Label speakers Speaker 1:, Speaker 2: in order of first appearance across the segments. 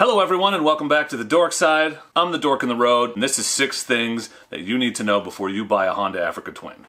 Speaker 1: Hello everyone and welcome back to the Dork Side. I'm the Dork in the Road and this is six things that you need to know before you buy a Honda Africa Twin.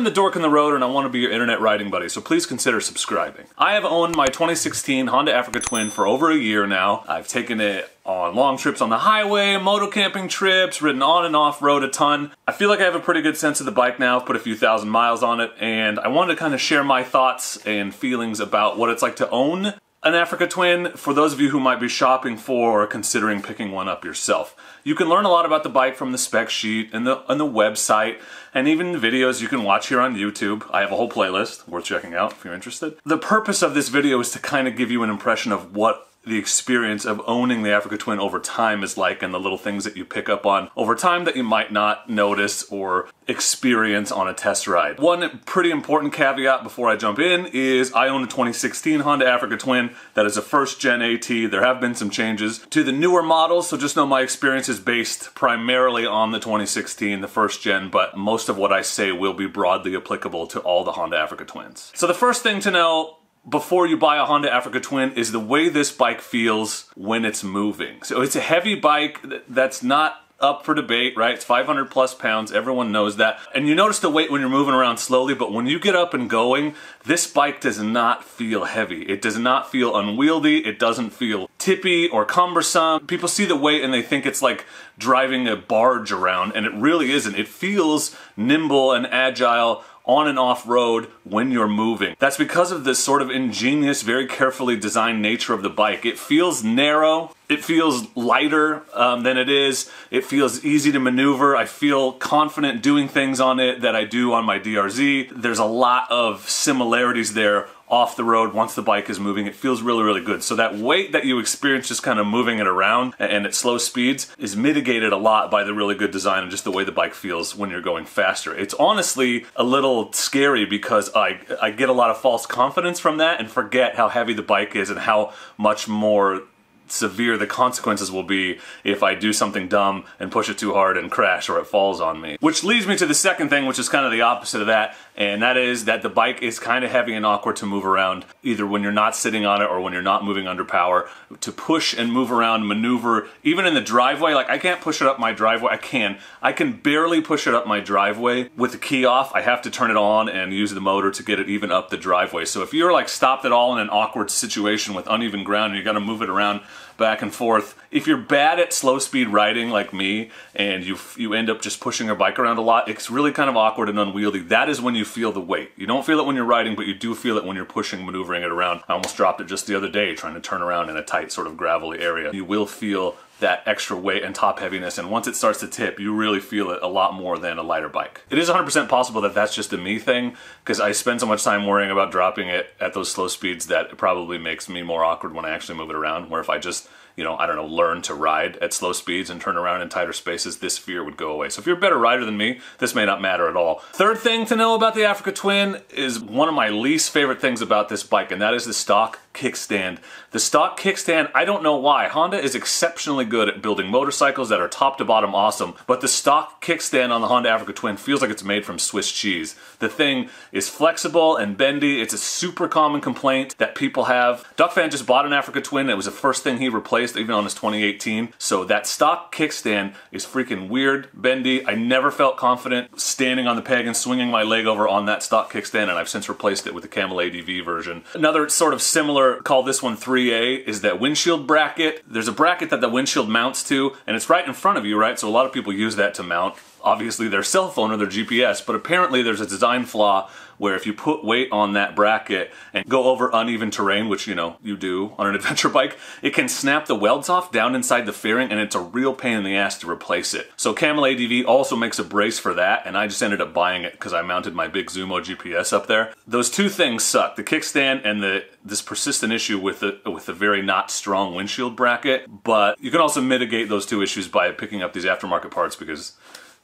Speaker 1: I'm the dork in the road and I want to be your internet riding buddy, so please consider subscribing. I have owned my 2016 Honda Africa Twin for over a year now. I've taken it on long trips on the highway, moto camping trips, ridden on and off road a ton. I feel like I have a pretty good sense of the bike now, I've put a few thousand miles on it, and I wanted to kind of share my thoughts and feelings about what it's like to own an Africa Twin for those of you who might be shopping for or considering picking one up yourself. You can learn a lot about the bike from the spec sheet and the, and the website and even videos you can watch here on YouTube. I have a whole playlist worth checking out if you're interested. The purpose of this video is to kind of give you an impression of what the experience of owning the Africa Twin over time is like and the little things that you pick up on over time that you might not notice or experience on a test ride. One pretty important caveat before I jump in is I own a 2016 Honda Africa Twin that is a first gen AT. There have been some changes to the newer models, so just know my experience is based primarily on the 2016, the first gen, but most of what I say will be broadly applicable to all the Honda Africa Twins. So the first thing to know before you buy a Honda Africa Twin is the way this bike feels when it's moving. So it's a heavy bike that's not up for debate, right? It's 500 plus pounds, everyone knows that. And you notice the weight when you're moving around slowly, but when you get up and going, this bike does not feel heavy. It does not feel unwieldy, it doesn't feel tippy or cumbersome. People see the weight and they think it's like driving a barge around, and it really isn't. It feels nimble and agile on and off road when you're moving. That's because of this sort of ingenious, very carefully designed nature of the bike. It feels narrow, it feels lighter um, than it is, it feels easy to maneuver, I feel confident doing things on it that I do on my DRZ. There's a lot of similarities there off the road once the bike is moving. It feels really, really good. So that weight that you experience just kind of moving it around and at slow speeds is mitigated a lot by the really good design and just the way the bike feels when you're going faster. It's honestly a little scary because I, I get a lot of false confidence from that and forget how heavy the bike is and how much more severe the consequences will be if I do something dumb and push it too hard and crash or it falls on me. Which leads me to the second thing, which is kind of the opposite of that, and that is that the bike is kind of heavy and awkward to move around, either when you're not sitting on it or when you're not moving under power. To push and move around, maneuver, even in the driveway, like I can't push it up my driveway. I can. I can barely push it up my driveway with the key off. I have to turn it on and use the motor to get it even up the driveway. So if you're like stopped at all in an awkward situation with uneven ground and you gotta move it around, back and forth. If you're bad at slow speed riding like me and you you end up just pushing your bike around a lot, it's really kind of awkward and unwieldy. That is when you feel the weight. You don't feel it when you're riding, but you do feel it when you're pushing, maneuvering it around. I almost dropped it just the other day trying to turn around in a tight sort of gravelly area. You will feel that extra weight and top heaviness and once it starts to tip you really feel it a lot more than a lighter bike. It is 100% possible that that's just a me thing because I spend so much time worrying about dropping it at those slow speeds that it probably makes me more awkward when I actually move it around where if I just you know, I don't know, learn to ride at slow speeds and turn around in tighter spaces, this fear would go away. So if you're a better rider than me, this may not matter at all. Third thing to know about the Africa Twin is one of my least favorite things about this bike, and that is the stock kickstand. The stock kickstand, I don't know why. Honda is exceptionally good at building motorcycles that are top to bottom awesome, but the stock kickstand on the Honda Africa Twin feels like it's made from Swiss cheese. The thing is flexible and bendy. It's a super common complaint that people have. Duckfan just bought an Africa Twin. It was the first thing he replaced even on his 2018. So that stock kickstand is freaking weird, bendy. I never felt confident standing on the peg and swinging my leg over on that stock kickstand and I've since replaced it with the Camel ADV version. Another sort of similar similar, call this one 3A, is that windshield bracket. There's a bracket that the windshield mounts to, and it's right in front of you, right? So a lot of people use that to mount obviously their cell phone or their GPS, but apparently there's a design flaw where if you put weight on that bracket and go over uneven terrain, which you know you do on an adventure bike, it can snap the welds off down inside the fairing and it's a real pain in the ass to replace it. So Camel ADV also makes a brace for that and I just ended up buying it because I mounted my big Zumo GPS up there. Those two things suck, the kickstand and the this persistent issue with the with the very not strong windshield bracket, but you can also mitigate those two issues by picking up these aftermarket parts because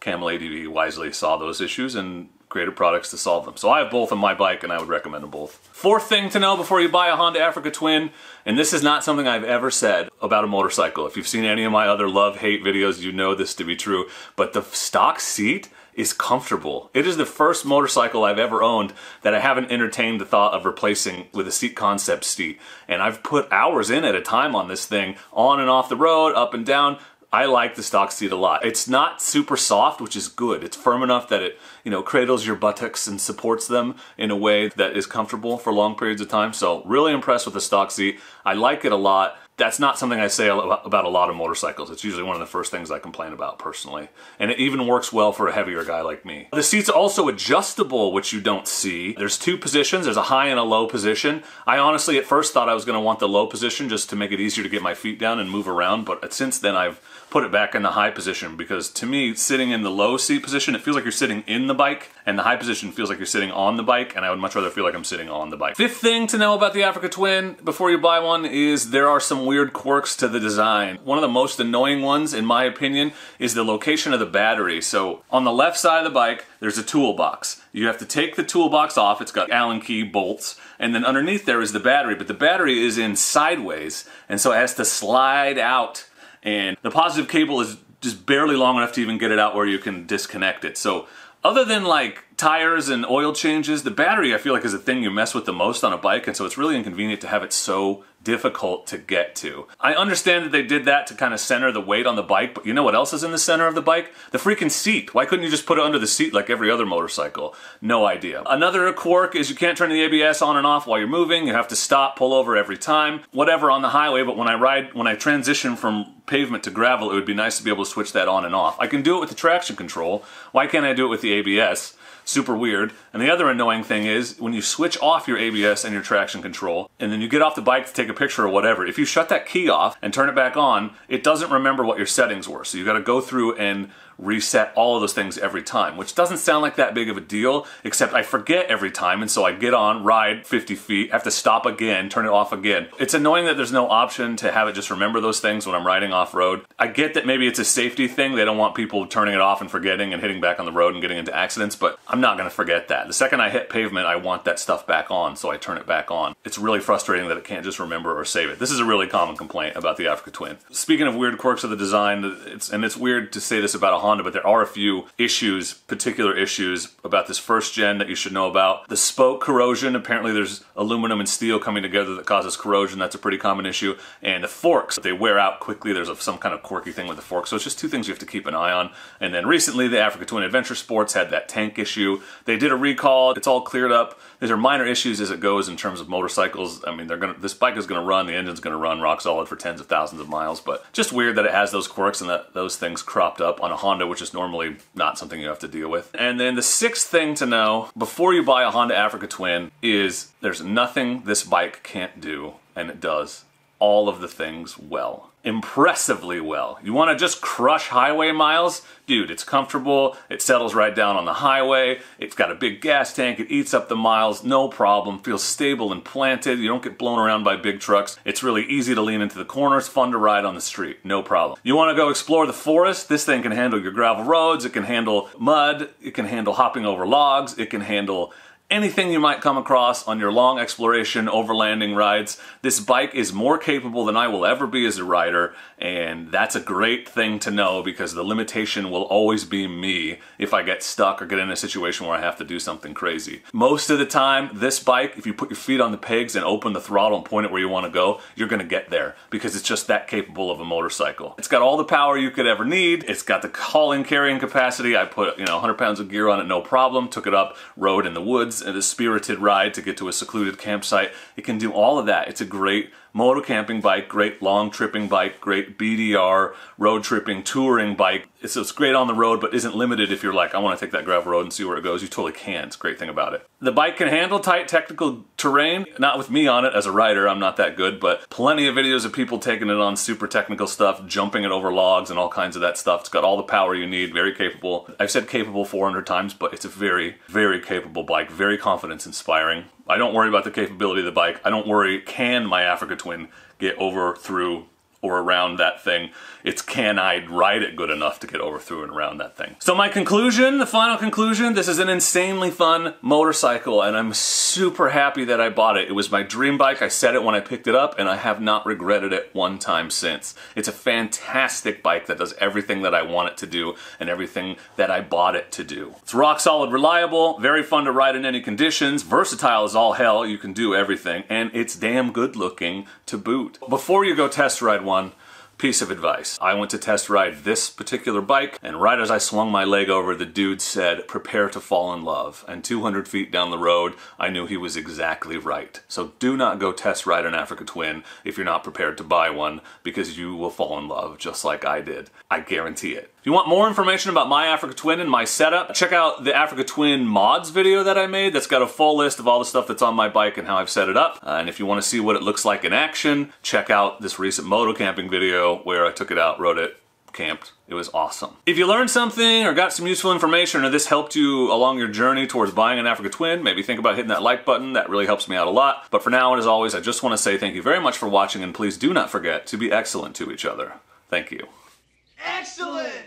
Speaker 1: Camel ADV wisely saw those issues and created products to solve them. So I have both on my bike and I would recommend them both. Fourth thing to know before you buy a Honda Africa Twin, and this is not something I've ever said about a motorcycle. If you've seen any of my other love-hate videos, you know this to be true, but the stock seat is comfortable. It is the first motorcycle I've ever owned that I haven't entertained the thought of replacing with a seat concept seat. And I've put hours in at a time on this thing, on and off the road, up and down. I like the stock seat a lot. It's not super soft, which is good. It's firm enough that it, you know, cradles your buttocks and supports them in a way that is comfortable for long periods of time. So really impressed with the stock seat. I like it a lot that's not something I say about a lot of motorcycles. It's usually one of the first things I complain about personally. And it even works well for a heavier guy like me. The seat's also adjustable, which you don't see. There's two positions. There's a high and a low position. I honestly at first thought I was going to want the low position just to make it easier to get my feet down and move around. But uh, since then I've put it back in the high position because to me, sitting in the low seat position, it feels like you're sitting in the bike and the high position feels like you're sitting on the bike and I would much rather feel like I'm sitting on the bike. Fifth thing to know about the Africa Twin before you buy one is there are some weird quirks to the design. One of the most annoying ones, in my opinion, is the location of the battery. So on the left side of the bike, there's a toolbox. You have to take the toolbox off. It's got Allen key bolts. And then underneath there is the battery, but the battery is in sideways. And so it has to slide out and the positive cable is just barely long enough to even get it out where you can disconnect it. So other than like tires and oil changes, the battery I feel like is the thing you mess with the most on a bike and so it's really inconvenient to have it so difficult to get to. I understand that they did that to kind of center the weight on the bike, but you know what else is in the center of the bike? The freaking seat. Why couldn't you just put it under the seat like every other motorcycle? No idea. Another quirk is you can't turn the ABS on and off while you're moving. You have to stop, pull over every time, whatever on the highway, but when I ride, when I transition from pavement to gravel, it would be nice to be able to switch that on and off. I can do it with the traction control. Why can't I do it with the ABS? Super weird. And the other annoying thing is when you switch off your ABS and your traction control, and then you get off the bike to take a picture or whatever, if you shut that key off and turn it back on, it doesn't remember what your settings were. So you gotta go through and reset all of those things every time, which doesn't sound like that big of a deal, except I forget every time, and so I get on, ride 50 feet, have to stop again, turn it off again. It's annoying that there's no option to have it just remember those things when I'm riding off-road. I get that maybe it's a safety thing, they don't want people turning it off and forgetting and hitting back on the road and getting into accidents, but I'm not gonna forget that. The second I hit pavement, I want that stuff back on, so I turn it back on. It's really frustrating that it can't just remember or save it. This is a really common complaint about the Africa Twin. Speaking of weird quirks of the design, it's, and it's weird to say this about a Honda, but there are a few issues, particular issues about this first gen that you should know about. The spoke corrosion, apparently there's aluminum and steel coming together that causes corrosion. That's a pretty common issue. And the forks, they wear out quickly. There's a, some kind of quirky thing with the forks. So it's just two things you have to keep an eye on. And then recently the Africa Twin Adventure Sports had that tank issue. They did a recall. It's all cleared up. These are minor issues as it goes in terms of motorcycles. I mean, they're gonna this bike is gonna run, the engine's gonna run rock solid for tens of thousands of miles, but just weird that it has those quirks and that those things cropped up on a Honda, which is normally not something you have to deal with. And then the sixth thing to know before you buy a Honda Africa Twin is there's nothing this bike can't do, and it does all of the things well impressively well. You want to just crush highway miles? Dude, it's comfortable, it settles right down on the highway, it's got a big gas tank, it eats up the miles, no problem, feels stable and planted, you don't get blown around by big trucks, it's really easy to lean into the corners, fun to ride on the street, no problem. You want to go explore the forest? This thing can handle your gravel roads, it can handle mud, it can handle hopping over logs, it can handle anything you might come across on your long exploration overlanding rides. This bike is more capable than I will ever be as a rider, and that's a great thing to know because the limitation will always be me if I get stuck or get in a situation where I have to do something crazy. Most of the time, this bike, if you put your feet on the pegs and open the throttle and point it where you want to go, you're going to get there because it's just that capable of a motorcycle. It's got all the power you could ever need. It's got the hauling carrying capacity. I put, you know, 100 pounds of gear on it, no problem. Took it up, rode in the woods, and a spirited ride to get to a secluded campsite. It can do all of that. It's a great moto camping bike, great long tripping bike, great BDR, road tripping, touring bike. It's, it's great on the road, but isn't limited if you're like, I want to take that gravel road and see where it goes. You totally can. It's a great thing about it. The bike can handle tight technical terrain, not with me on it as a rider, I'm not that good, but plenty of videos of people taking it on super technical stuff, jumping it over logs and all kinds of that stuff. It's got all the power you need, very capable. I've said capable 400 times, but it's a very, very capable bike, very confidence inspiring. I don't worry about the capability of the bike. I don't worry, can my Africa Twin get over, through, or around that thing. It's can I ride it good enough to get over through and around that thing. So my conclusion, the final conclusion, this is an insanely fun motorcycle and I'm super happy that I bought it. It was my dream bike. I said it when I picked it up and I have not regretted it one time since. It's a fantastic bike that does everything that I want it to do and everything that I bought it to do. It's rock solid reliable, very fun to ride in any conditions, versatile as all hell, you can do everything, and it's damn good looking to boot. Before you go test ride one, one piece of advice. I went to test ride this particular bike, and right as I swung my leg over, the dude said, prepare to fall in love. And 200 feet down the road, I knew he was exactly right. So do not go test ride an Africa Twin if you're not prepared to buy one, because you will fall in love just like I did. I guarantee it. If you want more information about my Africa Twin and my setup, check out the Africa Twin mods video that I made that's got a full list of all the stuff that's on my bike and how I've set it up. Uh, and if you want to see what it looks like in action, check out this recent moto camping video where I took it out, wrote it, camped. It was awesome. If you learned something or got some useful information or this helped you along your journey towards buying an Africa Twin, maybe think about hitting that like button. That really helps me out a lot. But for now and as always, I just want to say thank you very much for watching and please do not forget to be excellent to each other. Thank you.
Speaker 2: Excellent!